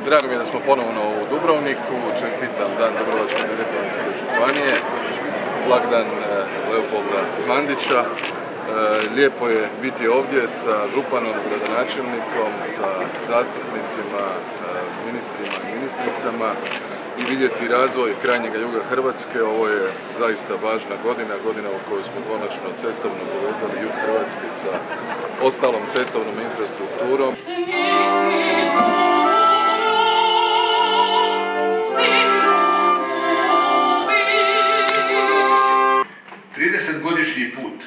Drago mi je da smo ponovno u Dubrovniku, čestitam Dan Dubrovačko-neretvanske županije, blagdan e, Leopolda Mandića. E, lijepo je biti ovdje sa županom, gradonačelnikom, sa zastupnicima, e, ministrima i ministricama i vidjeti razvoj krajnjega juga Hrvatske. Ovo je zaista važna godina, godina u kojoj smo konačno cestovno povezali jug Hrvatske sa ostalom cestovnom infrastrukturom. Put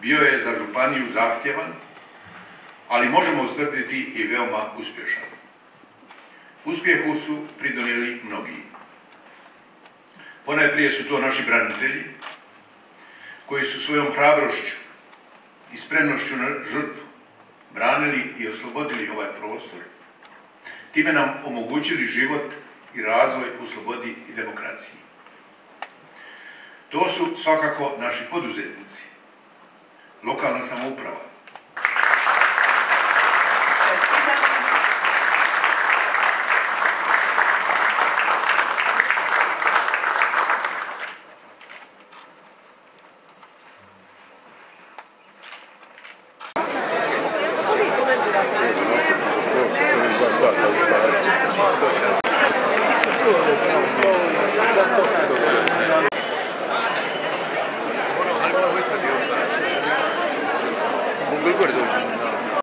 bio je za županiju zahtjevan, ali možemo ustvrditi i veoma uspješan. Uspjehu su pridonijeli mnogi. Ponajprije su to naši branitelji, koji su svojom hrabrošću i spremnošću na žrtvu branili i oslobodili ovaj prostor, time nam omogućili život i razvoj u slobodi i demokraciji. To su svakako naši poduzetnici, lokalna samouprava. Hvala Mongol gorduja.